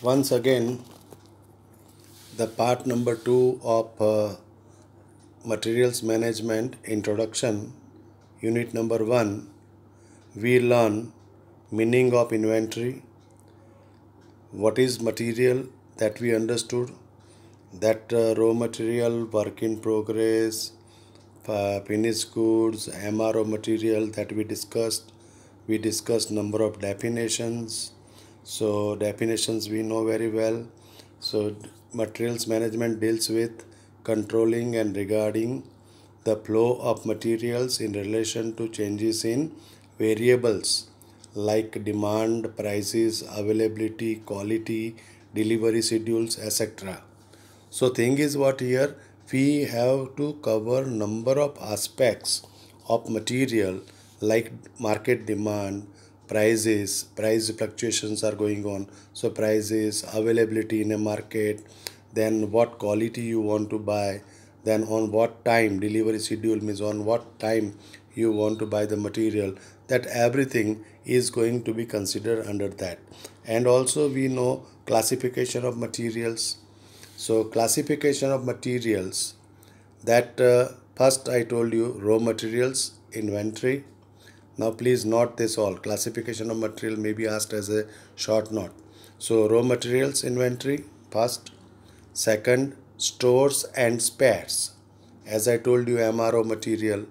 once again the part number 2 of uh, materials management introduction unit number 1 we learn meaning of inventory what is material that we understood that uh, raw material work in progress uh, finished goods mro material that we discussed. We discussed number of definitions so definitions we know very well. So materials management deals with controlling and regarding the flow of materials in relation to changes in variables like demand prices availability quality delivery schedules etc so thing is what here we have to cover number of aspects of material like market demand prices price fluctuations are going on. So prices availability in a market then what quality you want to buy then on what time delivery schedule means on what time you want to buy the material that everything is going to be considered under that. And also we know classification of materials. So classification of materials that uh, first i told you raw materials inventory now please note this all. Classification of material may be asked as a short note. So raw materials inventory first. Second stores and spares. As I told you MRO material,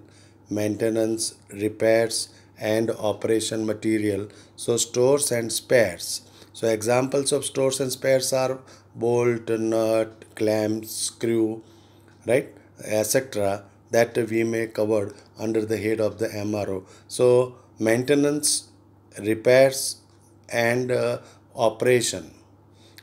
maintenance, repairs and operation material. So stores and spares. So examples of stores and spares are bolt, nut, clamps, screw, right, etc that we may cover under the head of the MRO. So maintenance, repairs and uh, operation,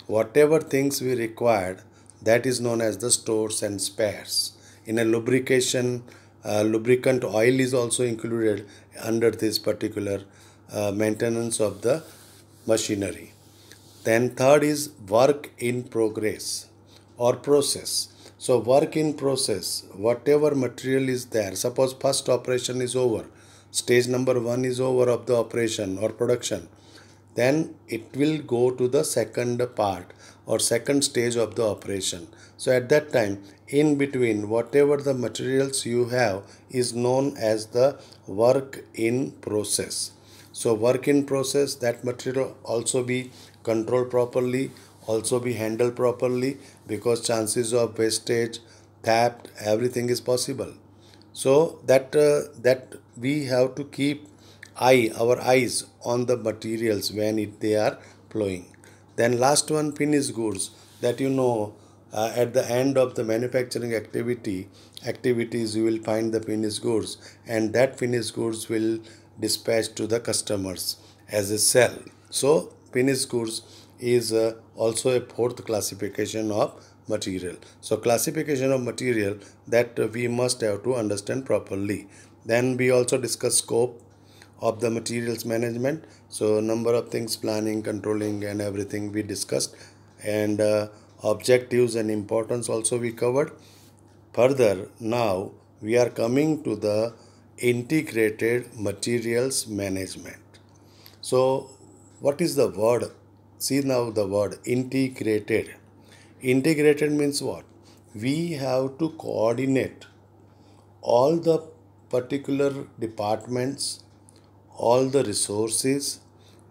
whatever things we required, that is known as the stores and spares. In a lubrication, uh, lubricant oil is also included under this particular uh, maintenance of the machinery. Then third is work in progress or process so work in process, whatever material is there, suppose first operation is over, stage number one is over of the operation or production, then it will go to the second part or second stage of the operation. So at that time, in between, whatever the materials you have is known as the work in process. So work in process, that material also be controlled properly also be handled properly because chances of wastage theft everything is possible. So that uh, that we have to keep eye our eyes on the materials when it, they are flowing. Then last one finished goods. That you know uh, at the end of the manufacturing activity activities you will find the finished goods and that finished goods will dispatch to the customers as a sell. So finished goods is uh, also a fourth classification of material. So classification of material that we must have to understand properly. Then we also discuss scope of the materials management. So number of things planning, controlling and everything we discussed and uh, objectives and importance also we covered. Further now we are coming to the integrated materials management. So what is the word See now the word integrated. Integrated means what? We have to coordinate all the particular departments, all the resources.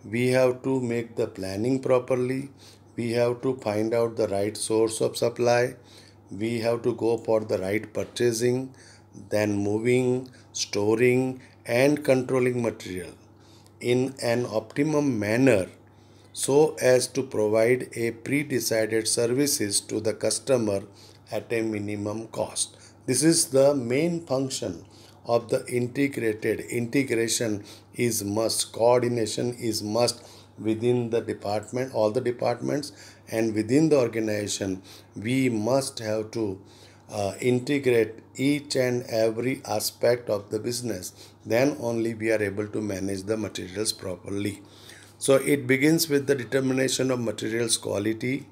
We have to make the planning properly. We have to find out the right source of supply. We have to go for the right purchasing, then moving, storing, and controlling material in an optimum manner so as to provide a pre-decided services to the customer at a minimum cost. This is the main function of the integrated. Integration is must. Coordination is must within the department all the departments and within the organization. We must have to uh, integrate each and every aspect of the business. Then only we are able to manage the materials properly so it begins with the determination of materials quality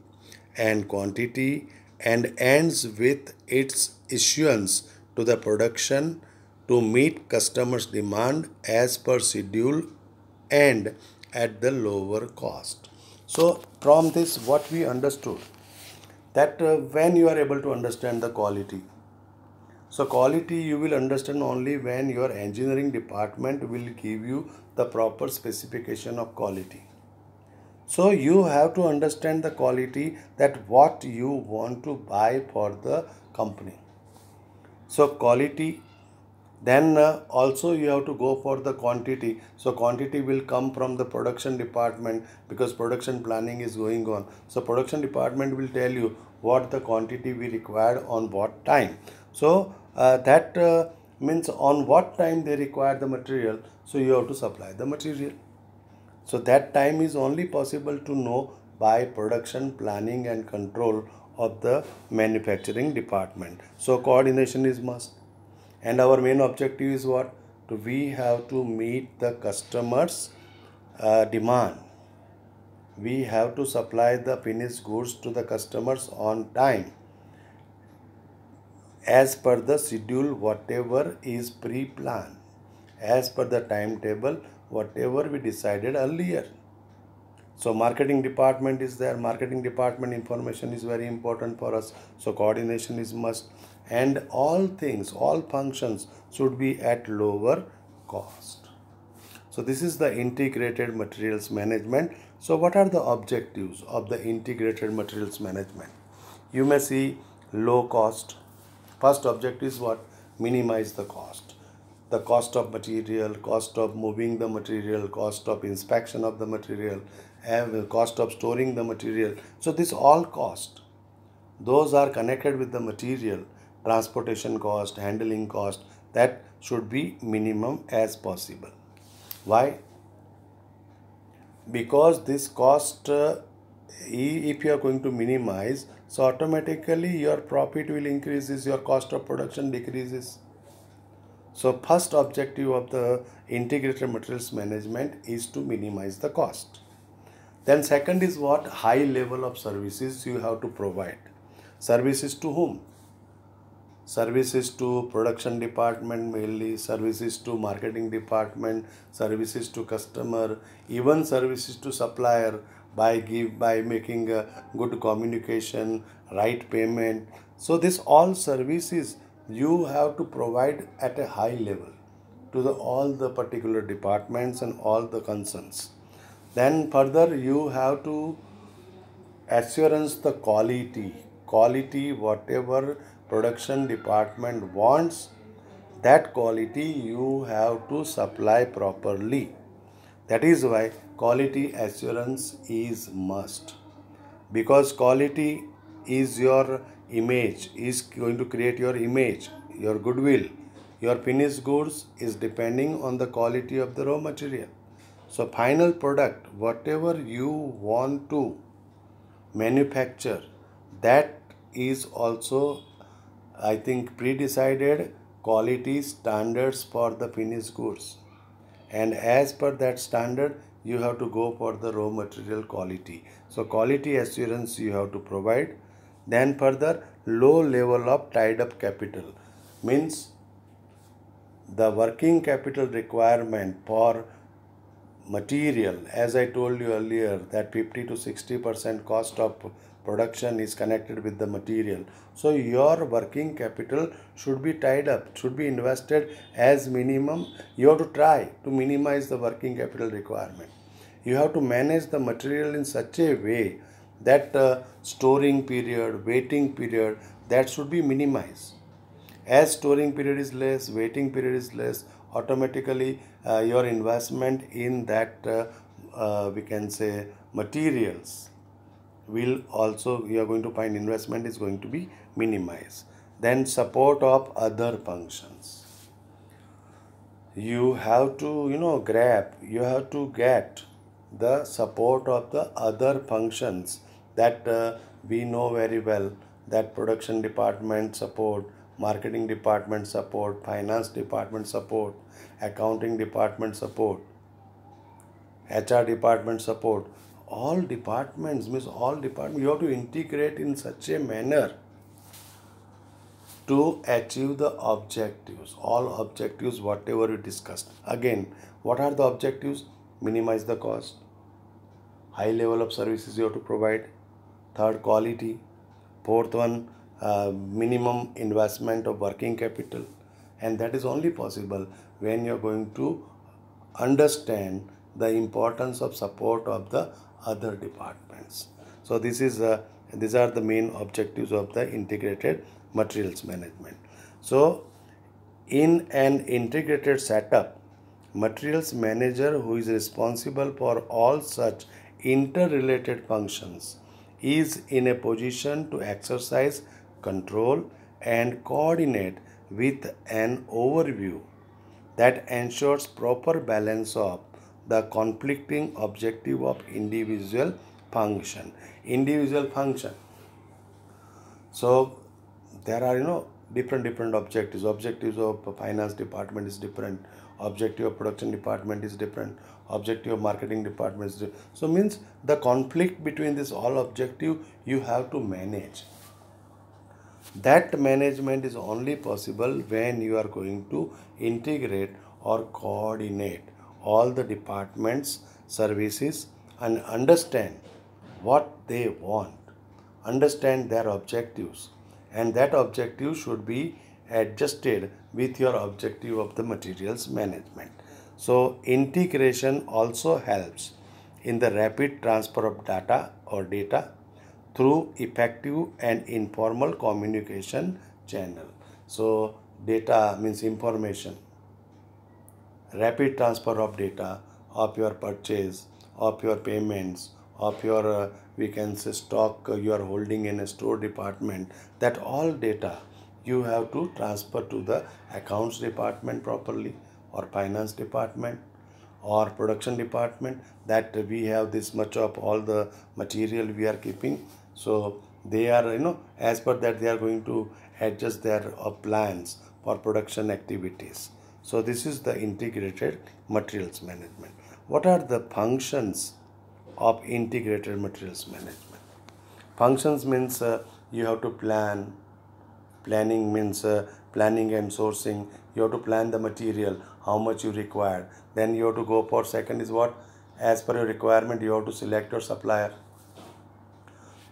and quantity and ends with its issuance to the production to meet customers' demand as per schedule and at the lower cost. So from this what we understood that uh, when you are able to understand the quality so quality you will understand only when your engineering department will give you the proper specification of quality. So you have to understand the quality that what you want to buy for the company. So quality then uh, also you have to go for the quantity. So quantity will come from the production department because production planning is going on. So production department will tell you what the quantity we require on what time. So uh, that uh, means on what time they require the material so you have to supply the material. So that time is only possible to know by production planning and control of the manufacturing department. So coordination is must. And our main objective is what? To we have to meet the customers uh, demand. We have to supply the finished goods to the customers on time as per the schedule whatever is pre-planned. As per the timetable whatever we decided earlier. So marketing department is there. Marketing department information is very important for us. So coordination is must. And all things all functions should be at lower cost. So this is the integrated materials management. So what are the objectives of the integrated materials management? You may see low cost first object is what minimize the cost the cost of material cost of moving the material cost of inspection of the material and cost of storing the material so this all cost those are connected with the material transportation cost, handling cost, that should be minimum as possible. Why? Because this cost, uh, if you are going to minimize, so automatically your profit will increases, your cost of production decreases. So first objective of the integrated materials management is to minimize the cost. Then second is what high level of services you have to provide. Services to whom? services to production department mainly services to marketing department services to customer even services to supplier by give by making a good communication right payment. So this all services you have to provide at a high level to the all the particular departments and all the concerns. Then further you have to assurance the quality quality whatever production department wants that quality you have to supply properly. That is why quality assurance is must. Because quality is your image is going to create your image your goodwill. Your finished goods is depending on the quality of the raw material. So final product whatever you want to manufacture that is also I think pre-decided quality standards for the finished goods. And as per that standard you have to go for the raw material quality. So quality assurance you have to provide. Then further low level of tied up capital. Means the working capital requirement for material. As i told you earlier that 50 to 60 percent cost of production is connected with the material. So your working capital should be tied up should be invested as minimum. You have to try to minimize the working capital requirement. You have to manage the material in such a way that uh, storing period waiting period that should be minimized. As storing period is less waiting period is less automatically uh, your investment in that uh, uh we can say materials will also you are going to find investment is going to be minimized. Then support of other functions. You have to you know grab you have to get the support of the other functions that uh, we know very well that production department support marketing department support finance department support accounting department support hr department support all departments means all departments you have to integrate in such a manner to achieve the objectives all objectives whatever we discussed again what are the objectives minimize the cost high level of services you have to provide. Third, quality. Fourth one, minimum investment of working capital. And that is only possible when you're going to understand the importance of support of the other departments. So this is uh, these are the main objectives of the integrated materials management. So in an integrated setup, materials manager who is responsible for all such interrelated functions is in a position to exercise control and coordinate with an overview that ensures proper balance of the conflicting objective of individual function. Individual function. So there are you know different different objectives. Objectives of finance department is different. Objective of production department is different. Objective of marketing department is different. so means the conflict between this all objective you have to manage that management is only possible when you are going to integrate or coordinate all the departments services and understand what they want understand their objectives and that objective should be adjusted with your objective of the materials management. So integration also helps in the rapid transfer of data or data through effective and informal communication channel. So data means information. Rapid transfer of data of your purchase, of your payments, of your uh, we can say stock you are holding in a store department that all data you have to transfer to the accounts department properly or finance department or production department that we have this much of all the material we are keeping so they are you know as per that they are going to adjust their uh, plans for production activities so this is the integrated materials management what are the functions of integrated materials management. Functions means uh, you have to plan. Planning means uh, planning and sourcing. You have to plan the material, how much you require. Then you have to go for second is what? As per your requirement, you have to select your supplier.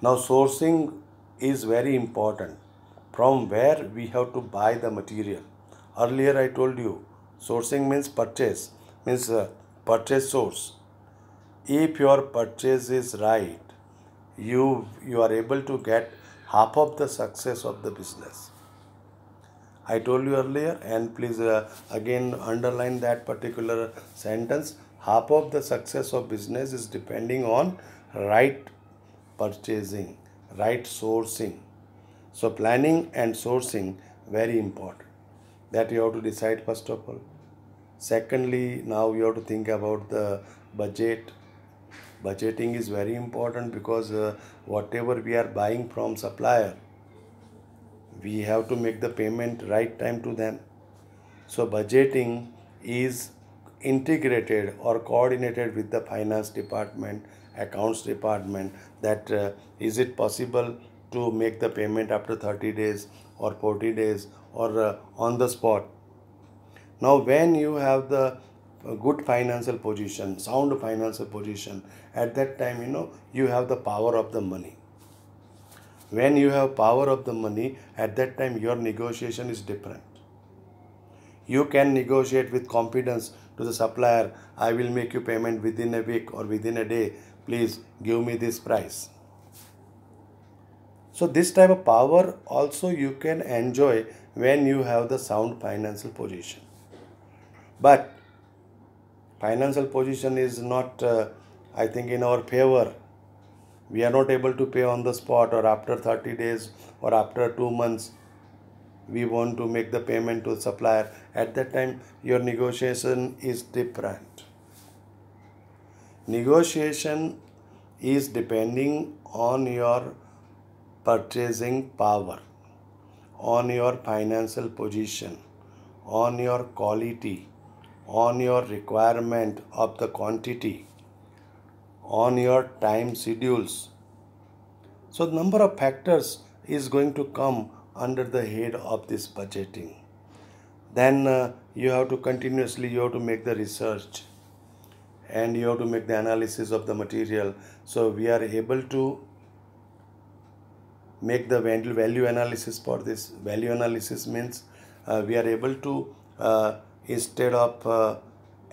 Now sourcing is very important. From where we have to buy the material. Earlier I told you, sourcing means purchase, means uh, purchase source if your purchase is right you you are able to get half of the success of the business i told you earlier and please uh, again underline that particular sentence half of the success of business is depending on right purchasing right sourcing. So planning and sourcing very important. That you have to decide first of all. Secondly now you have to think about the budget. Budgeting is very important because uh, whatever we are buying from supplier we have to make the payment right time to them. So budgeting is integrated or coordinated with the finance department accounts department that uh, is it possible to make the payment after 30 days or 40 days or uh, on the spot now when you have the good financial position, sound financial position, at that time, you know, you have the power of the money. When you have power of the money, at that time, your negotiation is different. You can negotiate with confidence to the supplier, I will make you payment within a week or within a day. Please give me this price. So this type of power also you can enjoy when you have the sound financial position. But financial position is not uh, i think in our favor we are not able to pay on the spot or after 30 days or after 2 months we want to make the payment to the supplier at that time your negotiation is different negotiation is depending on your purchasing power on your financial position on your quality on your requirement of the quantity, on your time schedules. So number of factors is going to come under the head of this budgeting. Then uh, you have to continuously you have to make the research and you have to make the analysis of the material. So we are able to make the value analysis for this. Value analysis means uh, we are able to uh, instead of uh,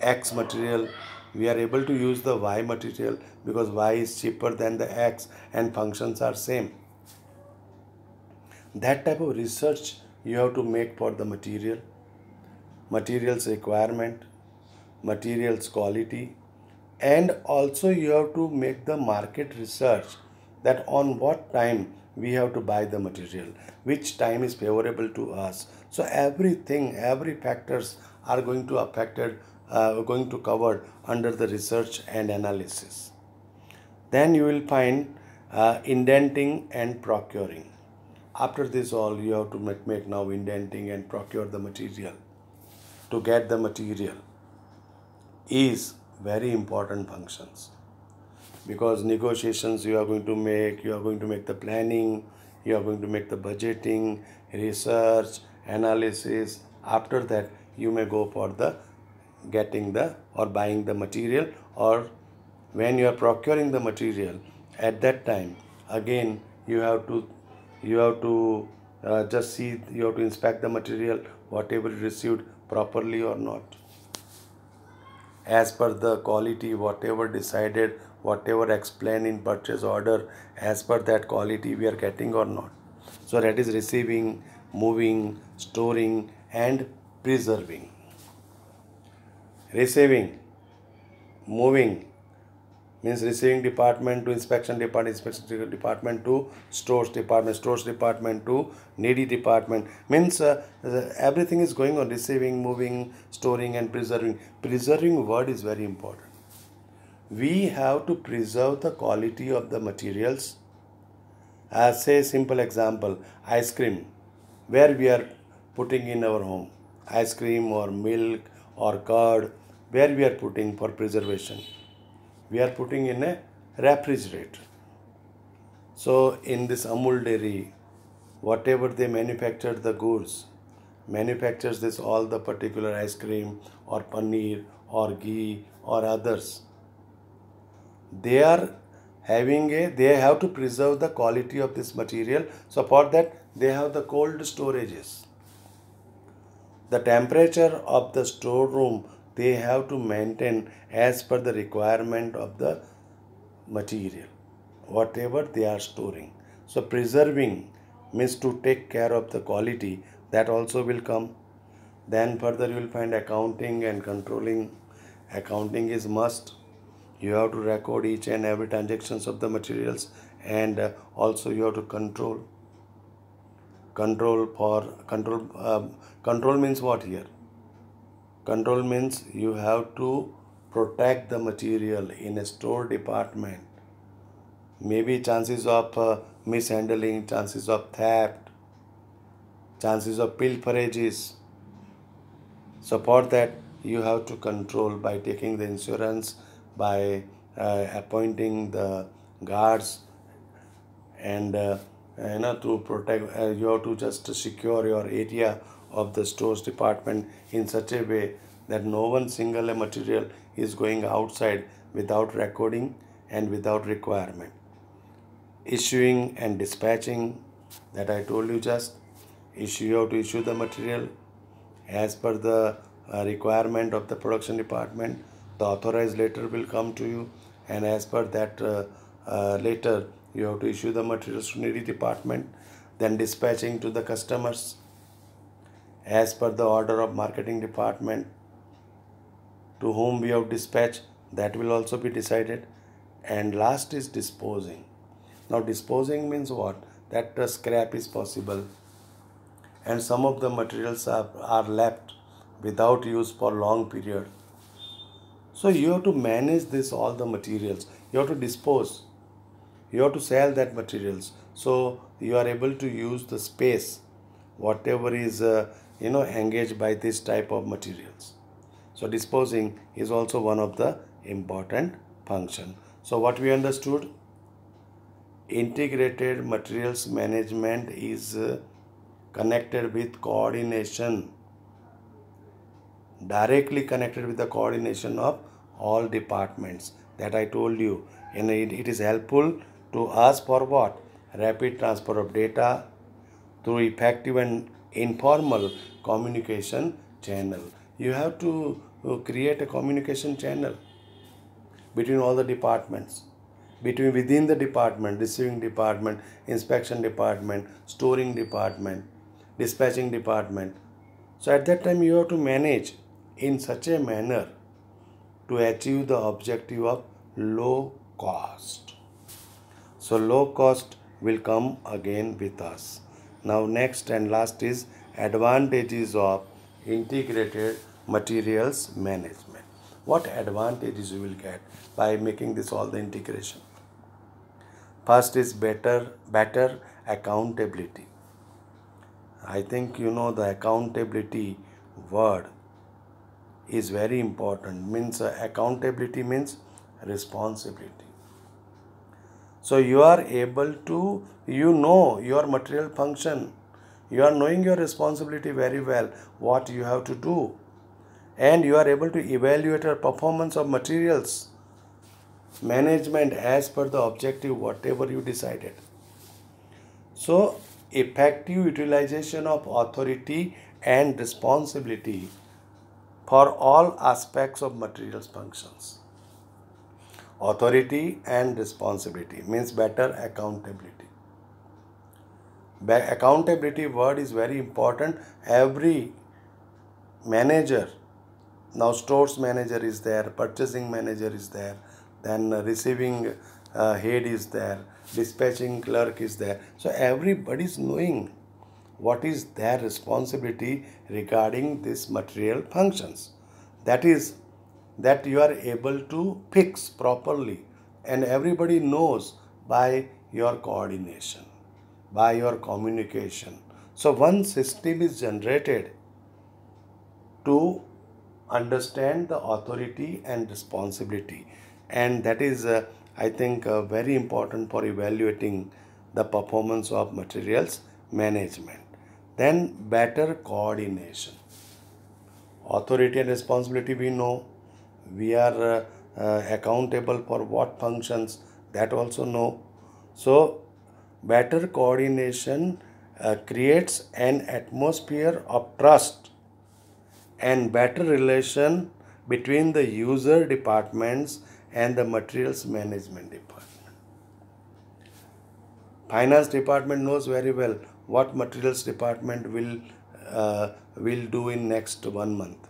x material we are able to use the y material because y is cheaper than the x and functions are same. That type of research you have to make for the material. Materials requirement materials quality and also you have to make the market research that on what time we have to buy the material which time is favorable to us. So everything every factors are going to affected uh, going to cover under the research and analysis. Then you will find uh, indenting and procuring. After this all you have to make, make now indenting and procure the material. To get the material is very important functions. Because negotiations you are going to make you are going to make the planning you are going to make the budgeting research analysis. After that you may go for the getting the or buying the material or when you are procuring the material at that time again you have to you have to uh, just see you have to inspect the material whatever you received properly or not as per the quality whatever decided whatever explained in purchase order as per that quality we are getting or not. So that is receiving moving storing and preserving. Receiving moving means receiving department to inspection department inspection department to stores department stores department to needy department. Means uh, everything is going on receiving moving storing and preserving. Preserving word is very important. We have to preserve the quality of the materials. As say simple example ice cream where we are putting in our home. Ice cream or milk or curd where we are putting for preservation we are putting in a refrigerator. So in this Amul dairy, whatever they manufacture the goods, manufactures this all the particular ice cream or paneer or ghee or others. They are having a they have to preserve the quality of this material. So for that they have the cold storages. The temperature of the storeroom they have to maintain as per the requirement of the material whatever they are storing. So preserving means to take care of the quality that also will come. Then further you will find accounting and controlling. Accounting is must. You have to record each and every transactions of the materials and uh, also you have to control. Control for control uh, control means what here Control means you have to protect the material in a store department. Maybe chances of uh, mishandling, chances of theft, chances of pilferages. So for that you have to control by taking the insurance, by uh, appointing the guards and uh, you know to protect uh, you have to just secure your area of the stores department in such a way that no one single material is going outside without recording and without requirement. Issuing and dispatching that I told you just issue you have to issue the material as per the uh, requirement of the production department the authorized letter will come to you and as per that uh, uh, letter you have to issue the materials to needy department then dispatching to the customers as per the order of marketing department to whom we have dispatched that will also be decided. And last is disposing. Now disposing means what? That the scrap is possible and some of the materials are, are left without use for long period. So you have to manage this all the materials. You have to dispose. You have to sell that materials. So you are able to use the space whatever is uh, you know engaged by this type of materials. So disposing is also one of the important function. So what we understood? Integrated materials management is uh, connected with coordination. Directly connected with the coordination of all departments. That I told you. And it, it is helpful to us for what? Rapid transfer of data through effective and informal communication channel. You have to uh, create a communication channel between all the departments. Between within the department receiving department inspection department storing department dispatching department. So at that time you have to manage in such a manner to achieve the objective of low cost. So low cost will come again with us now next and last is advantages of integrated materials management. What advantages you will get by making this all the integration? First is better better accountability. I think you know the accountability word is very important. Means uh, accountability means responsibility so you are able to you know your material function. You are knowing your responsibility very well what you have to do. And you are able to evaluate your performance of materials management as per the objective whatever you decided. So effective utilization of authority and responsibility for all aspects of materials functions authority and responsibility means better accountability. Accountability word is very important. Every manager now stores manager is there purchasing manager is there then receiving uh, head is there dispatching clerk is there. So everybody is knowing what is their responsibility regarding this material functions. That is that you are able to fix properly and everybody knows by your coordination by your communication. So one system is generated to understand the authority and responsibility. And that is uh, i think uh, very important for evaluating the performance of materials management. Then better coordination. Authority and responsibility we know we are uh, accountable for what functions that also know so better coordination uh, creates an atmosphere of trust and better relation between the user departments and the materials management department. Finance department knows very well what materials department will uh, will do in next one month,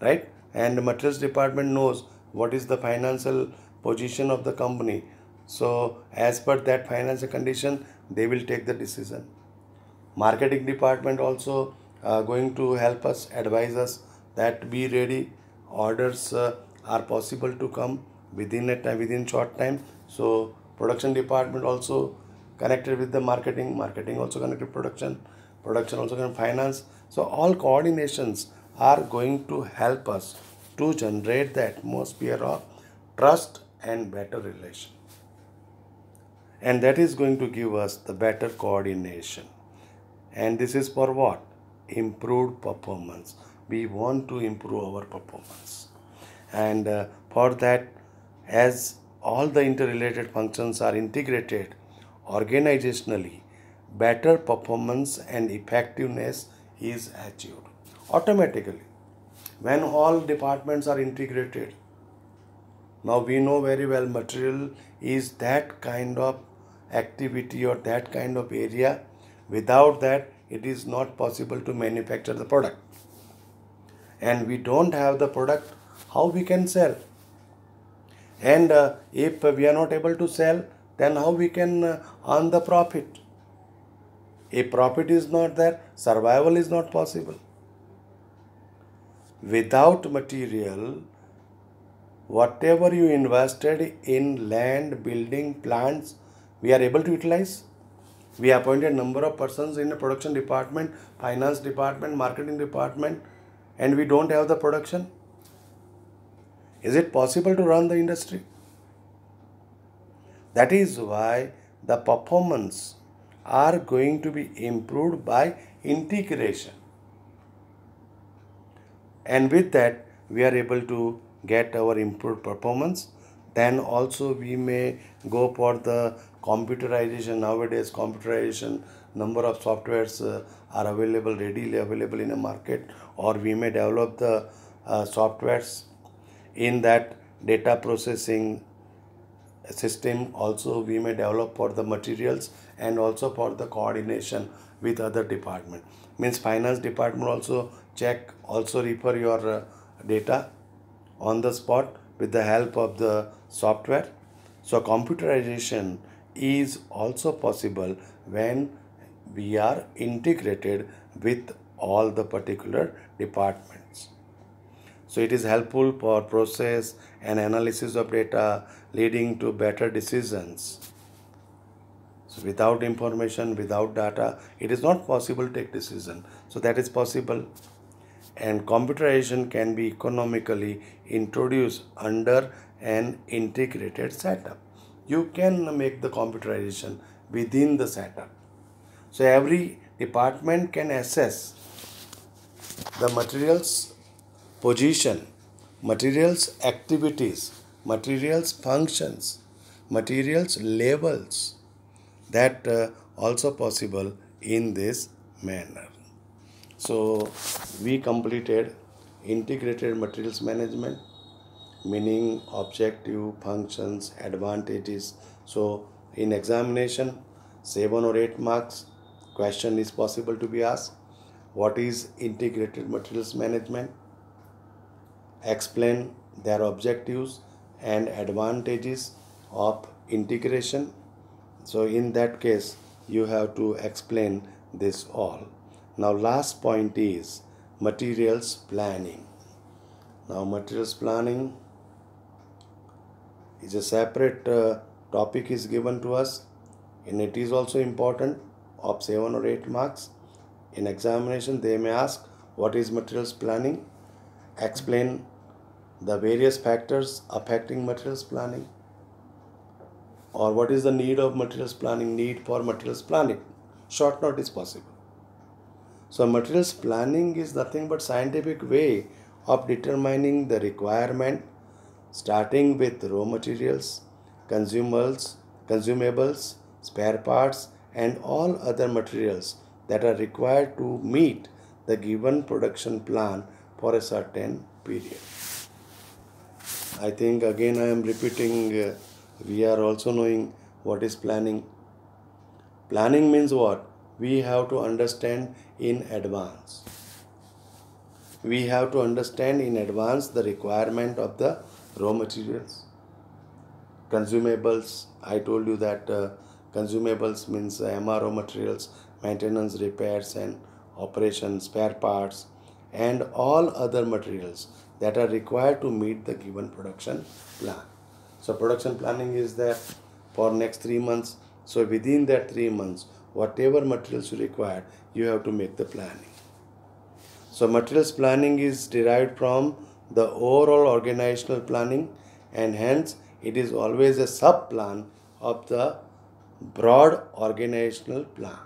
right? And materials department knows what is the financial position of the company. So as per that financial condition, they will take the decision. Marketing department also uh, going to help us, advise us that be ready. Orders uh, are possible to come within a time within short time so production department also connected with the marketing marketing also connected production production also connected finance so all coordinations are going to help us to generate the atmosphere of trust and better relation. And that is going to give us the better coordination. And this is for what? Improved performance. We want to improve our performance. And uh, for that as all the interrelated functions are integrated organizationally better performance and effectiveness is achieved automatically. When all departments are integrated now we know very well material is that kind of activity or that kind of area. Without that it is not possible to manufacture the product. And we don't have the product how we can sell? And uh, if we are not able to sell then how we can uh, earn the profit? If profit is not there survival is not possible without material whatever you invested in land building plants we are able to utilize we appointed number of persons in the production department finance department marketing department and we don't have the production is it possible to run the industry? That is why the performance are going to be improved by integration. And with that, we are able to get our improved performance. Then also we may go for the computerization. Nowadays computerization number of softwares uh, are available readily available in a market or we may develop the uh, softwares in that data processing system. Also we may develop for the materials and also for the coordination with other department. Means finance department also check also refer your uh, data on the spot with the help of the software so computerization is also possible when we are integrated with all the particular departments so it is helpful for process and analysis of data leading to better decisions. So without information, without data, it is not possible to take decision. So that is possible. And computerization can be economically introduced under an integrated setup. You can make the computerization within the setup. So every department can assess the materials position, materials activities, materials functions, materials labels that uh, also possible in this manner. So we completed integrated materials management meaning objective functions advantages. So in examination 7 or 8 marks question is possible to be asked. What is integrated materials management? Explain their objectives and advantages of integration. So in that case you have to explain this all now last point is materials planning. Now materials planning is a separate uh, topic is given to us and it is also important of 7 or 8 marks. In examination they may ask what is materials planning? Explain the various factors affecting materials planning or what is the need of materials planning need for materials planning. Short note is possible so materials planning is nothing but scientific way of determining the requirement starting with raw materials consumables consumables spare parts and all other materials that are required to meet the given production plan for a certain period. I think again I am repeating, uh, we are also knowing what is planning. Planning means what? We have to understand in advance. We have to understand in advance the requirement of the raw materials. Consumables, I told you that uh, consumables means uh, MRO materials, maintenance, repairs, and operation, spare parts, and all other materials that are required to meet the given production plan. So production planning is there for next three months. So within that three months, whatever materials you require, you have to make the planning. So materials planning is derived from the overall organizational planning and hence it is always a sub plan of the broad organizational plan.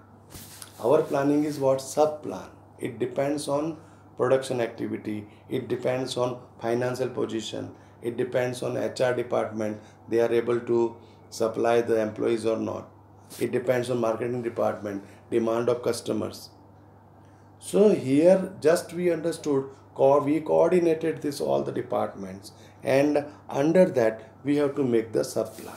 Our planning is what sub plan. It depends on production activity it depends on financial position it depends on hr department they are able to supply the employees or not it depends on marketing department demand of customers. So here just we understood we coordinated this all the departments and under that we have to make the sub plan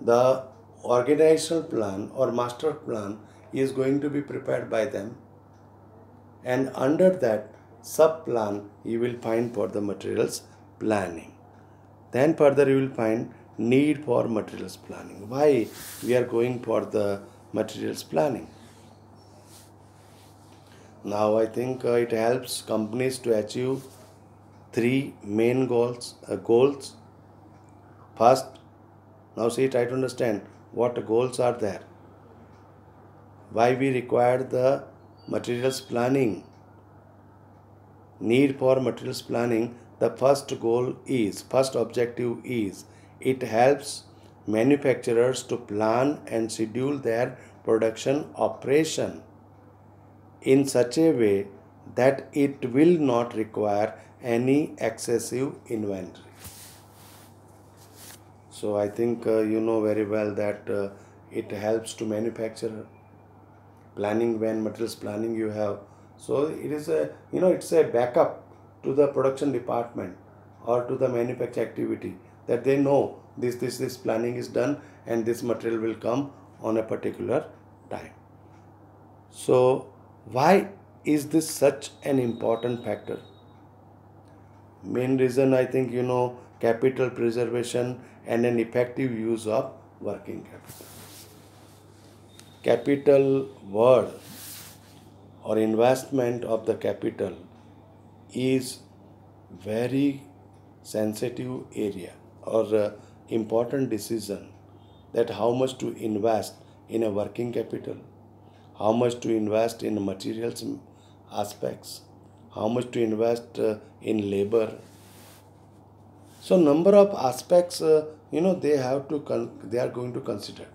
the organizational plan or master plan is going to be prepared by them and under that sub plan you will find for the materials planning. Then further you will find need for materials planning. Why we are going for the materials planning? Now i think uh, it helps companies to achieve three main goals uh, goals. First now see try to understand what goals are there. Why we require the materials planning? Need for materials planning. The first goal is first objective is it helps manufacturers to plan and schedule their production operation in such a way that it will not require any excessive inventory. So I think uh, you know very well that uh, it helps to manufacture planning when materials planning you have. So it is a you know it's a backup to the production department or to the manufacture activity that they know this this this planning is done and this material will come on a particular time. So why is this such an important factor? Main reason I think you know capital preservation and an effective use of working capital. Capital word or investment of the capital is very sensitive area or uh, important decision that how much to invest in a working capital how much to invest in materials aspects how much to invest uh, in labor. So number of aspects uh, you know they have to con- they are going to consider.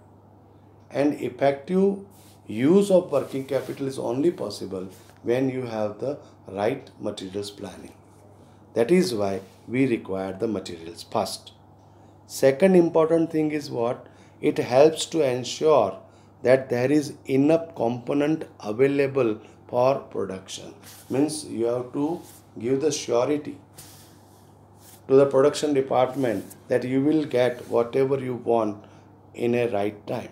And effective use of working capital is only possible when you have the right materials planning that is why we require the materials first. Second important thing is what? It helps to ensure that there is enough component available for production. Means you have to give the surety to the production department that you will get whatever you want in a right time.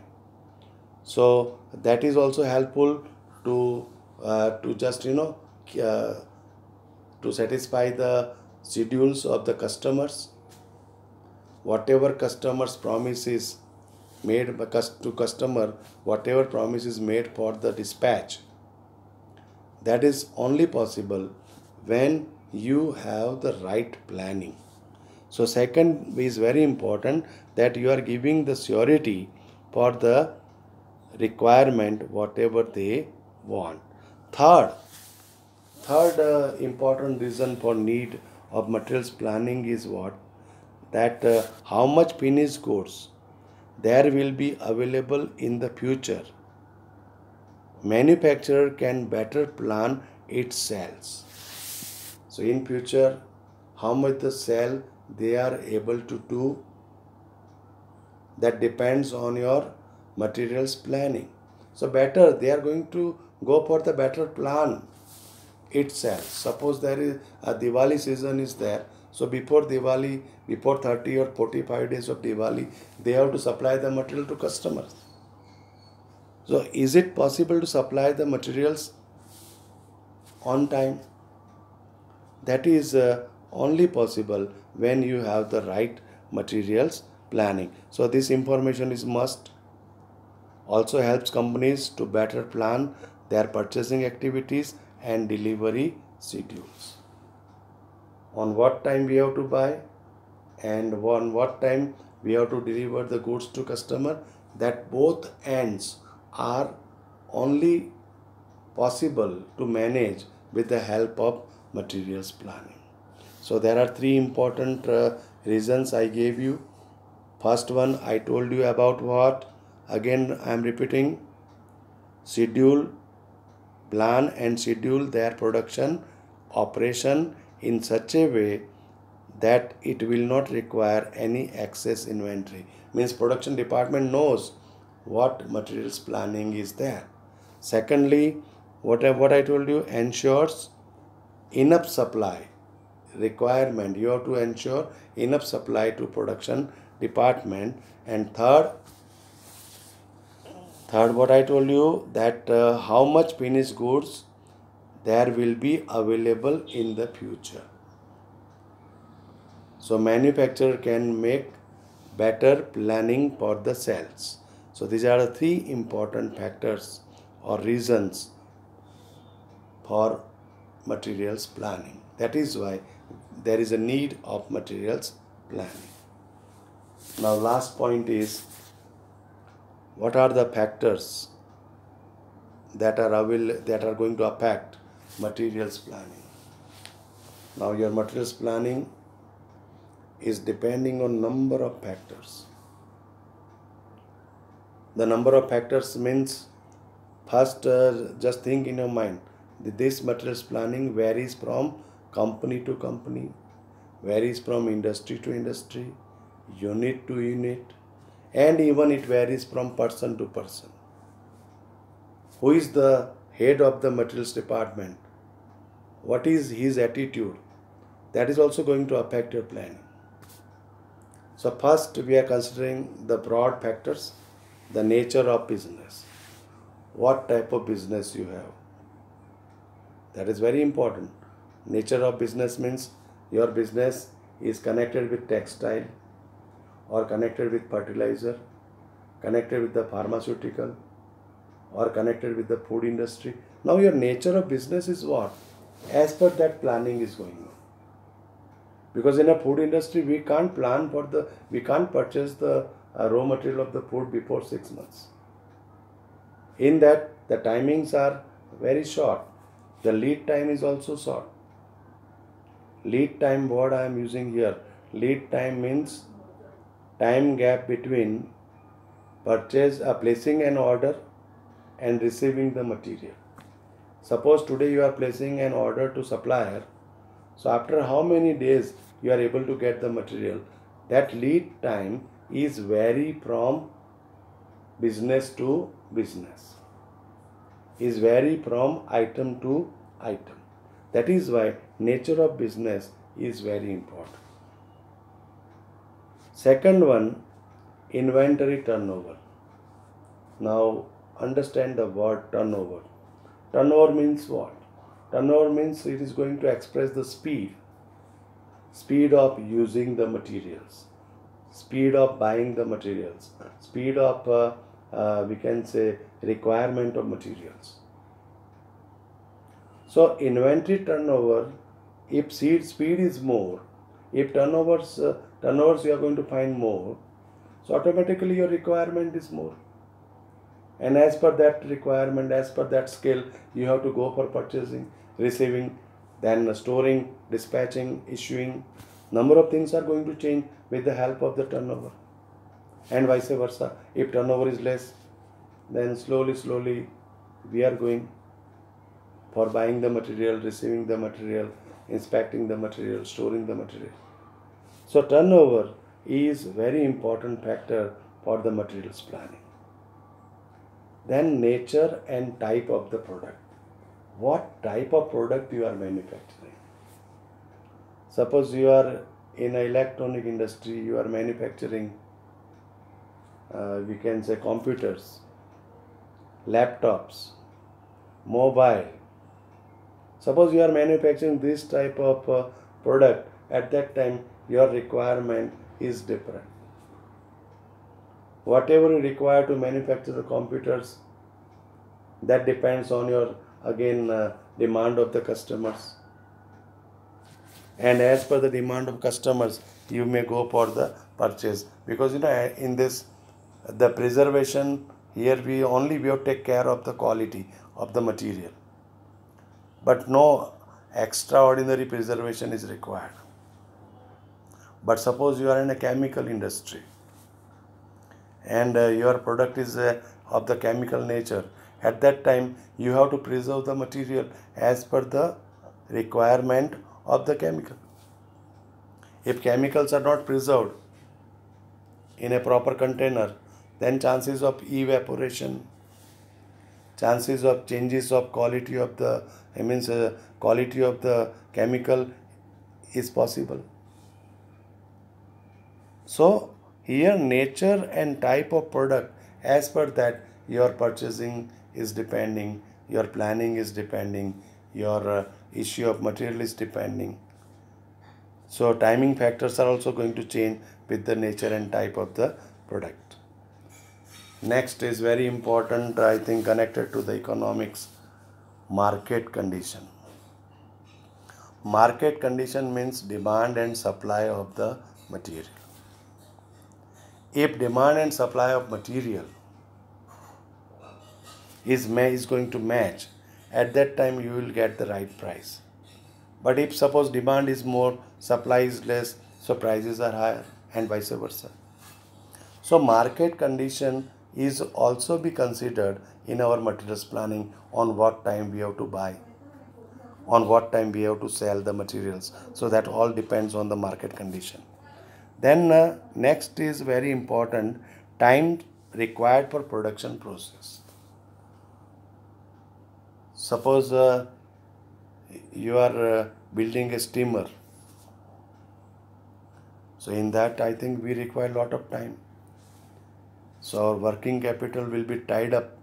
So that is also helpful to uh, to just you know uh, to satisfy the schedules of the customers. Whatever customers promises made to customer whatever promise is made for the dispatch that is only possible when you have the right planning. So second is very important that you are giving the surety for the requirement whatever they want. Third third uh, important reason for need of materials planning is what that uh, how much finished goods there will be available in the future. Manufacturer can better plan its sales. So in future, how much the sell they are able to do that depends on your materials planning. So better they are going to go for the better plan itself. Suppose there is a Diwali season is there, so before Diwali, before 30 or 45 days of Diwali, they have to supply the material to customers. So is it possible to supply the materials on time? That is uh, only possible when you have the right materials planning. So this information is must. Also helps companies to better plan their purchasing activities and delivery schedules. On what time we have to buy and on what time we have to deliver the goods to customer that both ends are only possible to manage with the help of materials planning. So there are three important uh, reasons i gave you. First one i told you about what. Again i am repeating. Schedule plan and schedule their production operation in such a way that it will not require any excess inventory. Means production department knows what materials planning is there. Secondly what I, what I told you ensures enough supply requirement. You have to ensure enough supply to production department. And third third what i told you that uh, how much finished goods there will be available in the future. So manufacturer can make better planning for the sales. So these are the three important factors or reasons for materials planning. That is why there is a need of materials planning. Now last point is what are the factors that are avail- that are going to affect materials planning. Now your materials planning is depending on number of factors. The number of factors means first uh, just think in your mind this materials planning varies from company to company, varies from industry to industry, unit to unit, and even it varies from person to person. Who is the head of the materials department? What is his attitude? That is also going to affect your planning. So, first we are considering the broad factors, the nature of business, what type of business you have. That is very important. Nature of business means your business is connected with textile or connected with fertilizer, connected with the pharmaceutical or connected with the food industry. Now your nature of business is what? As per that planning is going on. Because in a food industry we can't plan for the, we can't purchase the uh, raw material of the food before six months. In that the timings are very short. The lead time is also short. Lead time word I am using here. Lead time means time gap between purchase uh, placing an order and receiving the material. Suppose today you are placing an order to supplier. So after how many days you are able to get the material? That lead time is vary from business to business. Is vary from item to item. That is why nature of business is very important. Second one, inventory turnover. Now understand the word turnover. Turnover means what? Turnover means it is going to express the speed. Speed of using the materials. Speed of buying the materials. Speed of, uh, uh, we can say, requirement of materials. So inventory turnover, if seed speed is more, if turnovers uh, turnovers you are going to find more, so automatically your requirement is more. And as per that requirement, as per that skill, you have to go for purchasing, receiving, then storing, dispatching, issuing. Number of things are going to change with the help of the turnover. And vice versa. If turnover is less, then slowly, slowly we are going for buying the material, receiving the material, inspecting the material, storing the material. So turnover is very important factor for the materials planning. Then nature and type of the product. What type of product you are manufacturing? Suppose you are in an electronic industry, you are manufacturing, uh, we can say computers, laptops, mobile, Suppose you are manufacturing this type of uh, product, at that time your requirement is different. Whatever you require to manufacture the computers, that depends on your again uh, demand of the customers. And as per the demand of customers, you may go for the purchase because you know in this the preservation here we only we have take care of the quality of the material but no extraordinary preservation is required. But suppose you are in a chemical industry and uh, your product is uh, of the chemical nature, at that time you have to preserve the material as per the requirement of the chemical. If chemicals are not preserved in a proper container, then chances of evaporation, chances of changes of quality of the I means uh, quality of the chemical is possible. So here nature and type of product as per that your purchasing is depending, your planning is depending, your uh, issue of material is depending. So timing factors are also going to change with the nature and type of the product. Next is very important I think connected to the economics market condition market condition means demand and supply of the material if demand and supply of material is is going to match at that time you will get the right price. But if suppose demand is more supply is less so prices are higher and vice versa. So market condition is also be considered in our materials planning on what time we have to buy on what time we have to sell the materials. So that all depends on the market condition then uh, next is very important time required for production process. Suppose uh, you are uh, building a steamer. So in that i think we require a lot of time. So our working capital will be tied up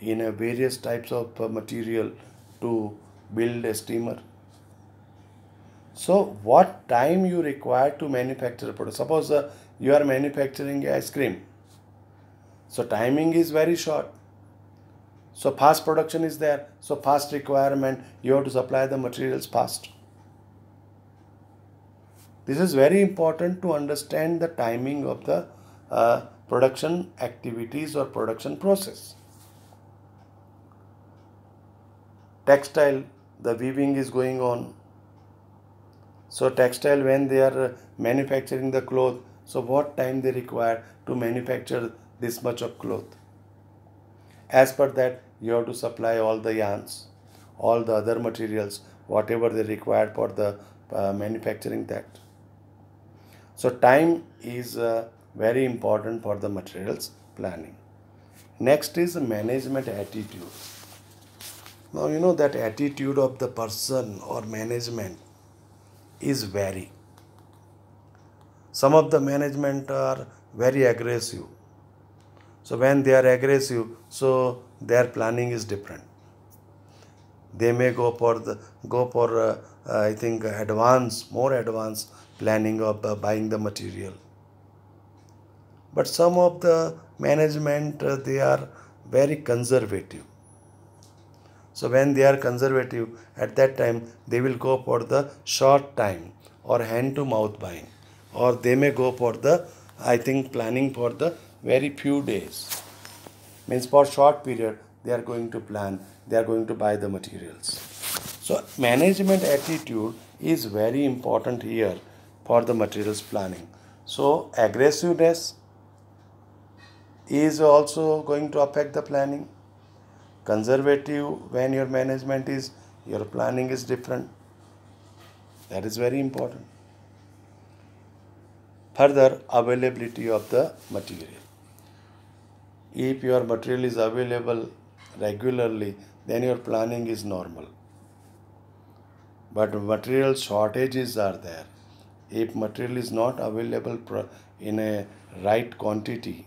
in a various types of uh, material to build a steamer so what time you require to manufacture a product suppose uh, you are manufacturing ice cream so timing is very short so fast production is there. So fast requirement, you have to supply the materials fast. This is very important to understand the timing of the uh, production activities or production process. Textile, the weaving is going on. So textile when they are uh, manufacturing the cloth, so what time they require to manufacture this much of cloth? As per that, you have to supply all the yarns, all the other materials, whatever they require for the uh, manufacturing that. So time is uh, very important for the materials planning. Next is management attitude. Now you know that attitude of the person or management is vary. Some of the management are very aggressive. So when they are aggressive, so their planning is different they may go for the go for uh, uh, i think advance more advanced planning of uh, buying the material but some of the management uh, they are very conservative so when they are conservative at that time they will go for the short time or hand to mouth buying. Or they may go for the i think planning for the very few days. Means for short period they are going to plan they are going to buy the materials. So management attitude is very important here for the materials planning. So aggressiveness is also going to affect the planning conservative when your management is your planning is different. That is very important. Further availability of the material. If your material is available regularly then your planning is normal. But material shortages are there. If material is not available in a right quantity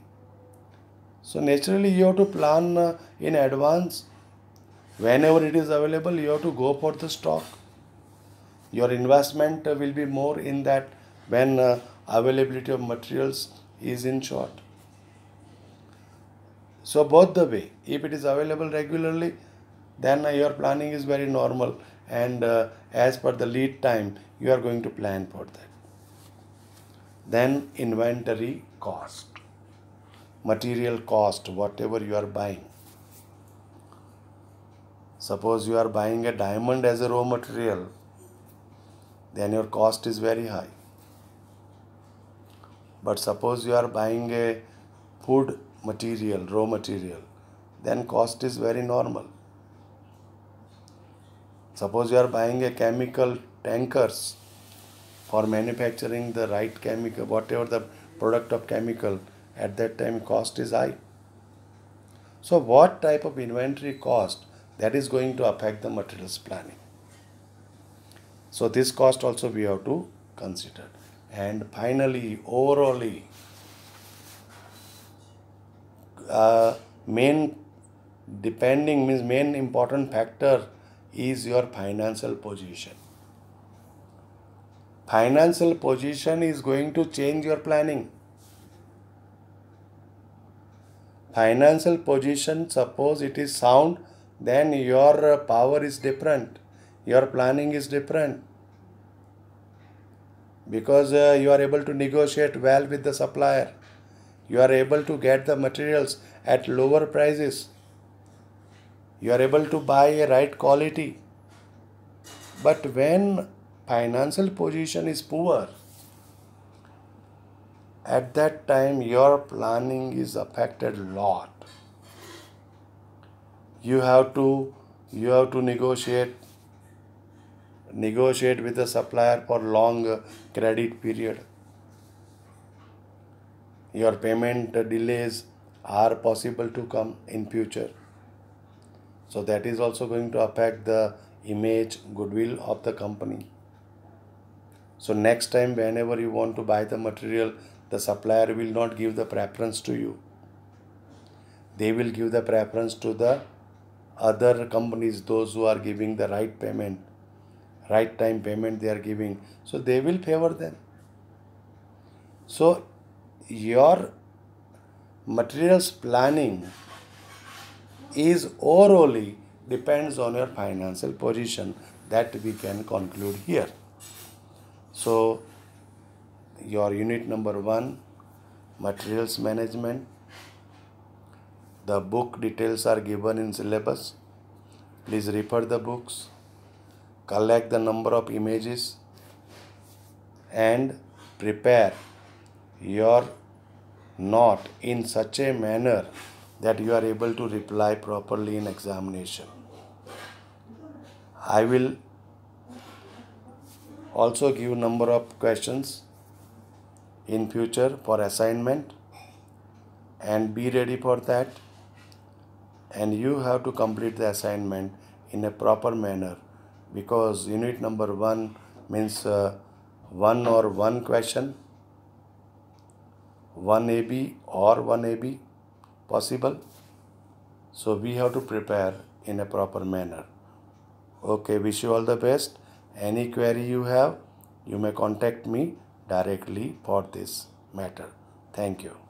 so naturally you have to plan uh, in advance. Whenever it is available you have to go for the stock. Your investment will be more in that when uh, availability of materials is in short. So both the way, if it is available regularly, then uh, your planning is very normal and uh, as per the lead time, you are going to plan for that. Then inventory cost, material cost, whatever you are buying. Suppose you are buying a diamond as a raw material, then your cost is very high. But suppose you are buying a food material, raw material, then cost is very normal. Suppose you are buying a chemical tankers for manufacturing the right chemical, whatever the product of chemical, at that time cost is high. So what type of inventory cost that is going to affect the materials planning. So this cost also we have to consider. And finally, overally, uh, main depending means main important factor is your financial position financial position is going to change your planning financial position suppose it is sound then your power is different. Your planning is different. Because uh, you are able to negotiate well with the supplier. You are able to get the materials at lower prices. You are able to buy a right quality. But when financial position is poor at that time your planning is affected a lot. You have to you have to negotiate negotiate with the supplier for long credit period. Your payment delays are possible to come in future. So that is also going to affect the image goodwill of the company. So next time whenever you want to buy the material the supplier will not give the preference to you. They will give the preference to the other companies those who are giving the right payment right time payment they are giving. So they will favor them. So your materials planning is overally depends on your financial position. That we can conclude here. So your unit number 1 materials management. The book details are given in syllabus. Please refer the books. Collect the number of images and prepare your not in such a manner that you are able to reply properly in examination. I will also give number of questions in future for assignment and be ready for that and you have to complete the assignment in a proper manner because unit number 1 means uh, one or one question 1 AB or 1 AB possible. So we have to prepare in a proper manner. Okay, wish you all the best. Any query you have, you may contact me directly for this matter. Thank you.